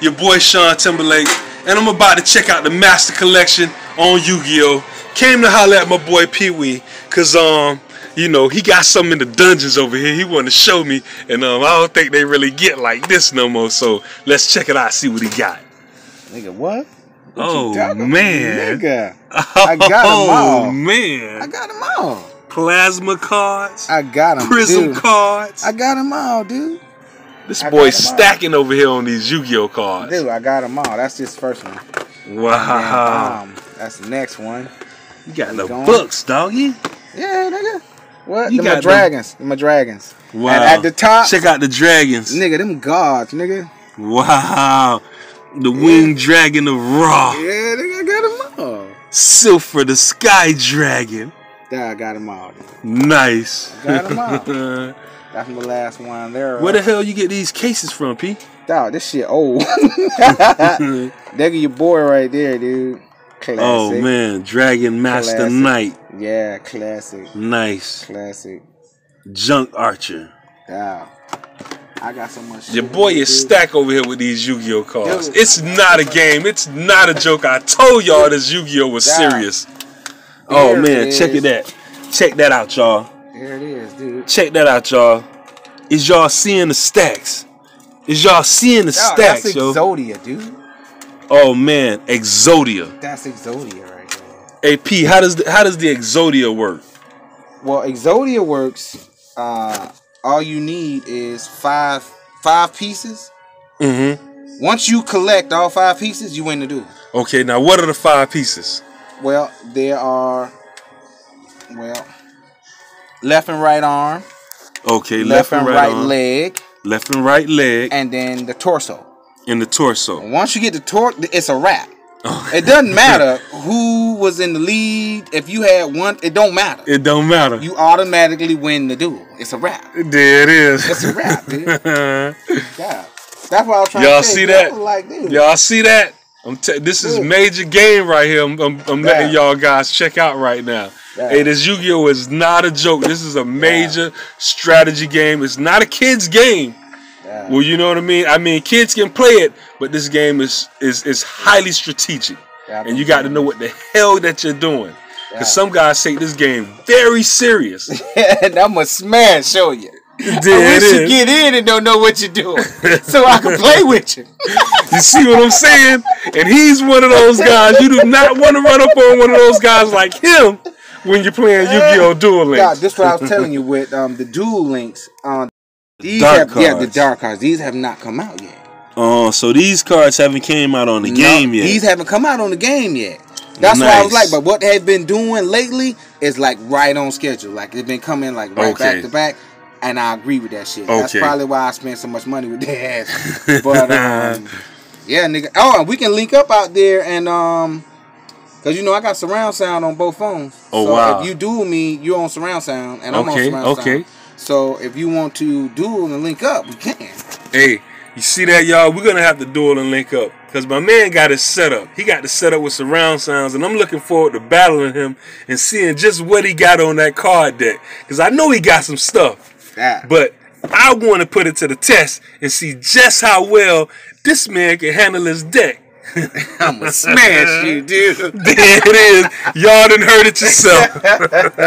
your boy Sean Timberlake, and I'm about to check out the Master Collection on Yu-Gi-Oh! Came to holler at my boy Pee Wee, cause um, you know, he got something in the dungeons over here. He wanted to show me, and um, I don't think they really get like this no more. So let's check it out, see what he got. Nigga, what? What Oh, man. Nigga. I got 'em Oh all. man, I got them all. plasma cards, I got them. prism dude. cards. I got them all, dude. This I boy's got 'em all. stacking over here on these Yu-Gi-Oh cards. Dude, I got them all. That's just first one. Wow, And, um, that's the next one. you got the going. books, doggy. Yeah, nigga. What? You them got my them- dragons. Them my dragons. Wow. And at the top, check out the dragons. nigga, them gods, nigga. Wow, the winged dragon of Ra. Yeah, nigga, I got them all. Slifer the sky dragon. Yeah, I got them all. Dude. Nice. Got 'em all. That's my last one there. Where the hell you get these cases from, P? Dog, this shit old. Nigga, your boy right there, dude. Classic. oh man, Dragon Master Classic. Knight. Yeah, classic. Nice. Classic. Junk Archer. Dog. I got so much Your boy dude. is stacked over here with these Yu-Gi-Oh cards. Dude. It's not a game. It's not a joke. I told y'all this Yu-Gi-Oh was Dog. serious. Oh man, check it out. Check that out, y'all. It is, dude. Check that out, y'all. Is y'all seeing the stacks? Is y'all seeing the Dog, stacks, that's yo? Exodia, dude. oh man, Exodia. That's Exodia right there. AP, how does the, how does the Exodia work? Well, Exodia works. Uh, all you need is five five pieces. Mm-hmm. Once you collect all five pieces, you win the duel. Okay, now what are the five pieces? Well, there are well left and right arm, Okay, left, and right, arm, leg, left and right leg, and then the torso. and the torso. Once you get the tor, it's a wrap. Oh. It doesn't matter who was in the lead. If you had one, it don't matter. It don't matter. You automatically win the duel. It's a wrap. there it is. It's a wrap, dude. Yeah. That's what I was trying Y'all to say. see that? Like. Y'all see that? I'm t- this is major game right here. I'm, I'm, I'm letting y'all guys check out right now. Hey, this Yu-Gi-Oh is not a joke. This is a major strategy game. It's not a kid's game. Well, you know what I mean. I mean, kids can play it, but this game is is is highly strategic, and you got to know what the hell that you're doing. Because some guys take this game very serious. and I'm a smash show you. I wish you get in and don't know what you're doing, so I can play with you. You see what I'm saying? And he's one of those guys. You do not want to run up on one of those guys like him when you're playing Yu-Gi-Oh! Duel Links. Yeah, this is what I was telling you with um, the Duel links. Um, these Dark have, yeah, the dark cards. These have not come out yet. Oh, so these cards haven't came out on the game yet. These haven't come out on the game yet. That's why I was like, but what they've been doing lately is like right on schedule. Like they've been coming like right Okay. back to back. And I agree with that shit. That's probably why I spent so much money with their ass. But um, yeah, nigga. Oh, and we can link up out there and um, cause you know I got surround sound on both phones. Oh, so wow. If you duel me, you're on surround sound, and I'm Okay, on surround sound. okay. sound. So if you want to duel and link up, we can. Hey, you see that, y'all? We're gonna have to duel and link up because my man got his setup. He got the setup with surround sounds, and I'm looking forward to battling him and seeing just what he got on that card deck. Because I know he got some stuff, Yeah. but I want to put it to the test and see just how well this man can handle his deck. I'ma smash you, dude. there it is. Y'all done heard it yourself.